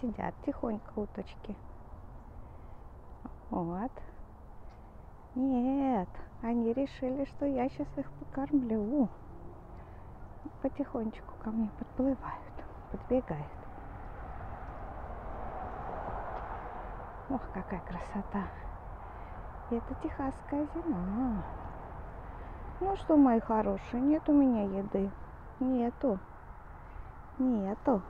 сидят тихонько уточки. Вот. Нет, они решили, что я сейчас их покормлю. Потихонечку ко мне подплывают, подбегают. Ох, какая красота. И это техасская зима. Ну что, мои хорошие, нет у меня еды. Нету. Нету.